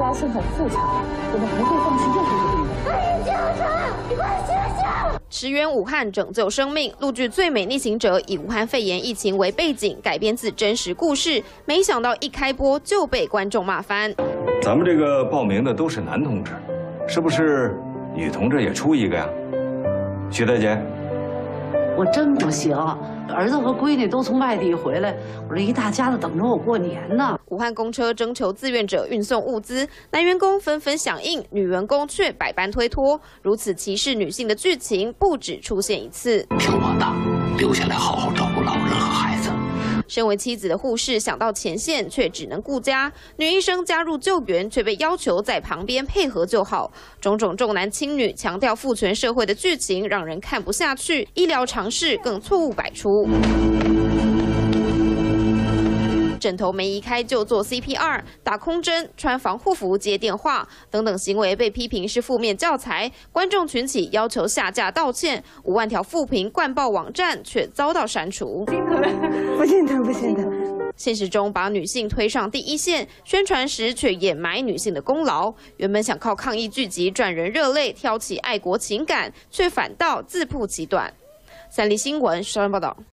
家是很富强，我们不会放弃任何一个病人。哎，警察，你快醒醒！驰援武汉拯救生命，陆剧《最美逆行者》以武汉肺炎疫情为背景，改编自真实故事。没想到一开播就被观众骂翻。咱们这个报名的都是男同志，是不是女同志也出一个呀？徐大姐，我真不行。儿子和闺女都从外地回来，我这一大家子等着我过年呢。武汉公车征求志愿者运送物资，男员工纷纷响应，女员工却百般推脱。如此歧视女性的剧情不止出现一次。听我的，留下来好好照顾老人和孩子。身为妻子的护士想到前线，却只能顾家；女医生加入救援，却被要求在旁边配合就好。种种重男轻女、强调父权社会的剧情，让人看不下去。医疗常识更错误百出。枕头没移开就做 CPR，打空针、穿防护服接电话等等行为被批评是负面教材，观众群起要求下架道歉，五万条负评灌爆网站却遭到删除。不心疼，不心疼。现实中把女性推上第一线，宣传时却掩埋女性的功劳。原本想靠抗议剧集赚人热泪，挑起爱国情感，却反倒自曝其短。三立新闻，稍安报道。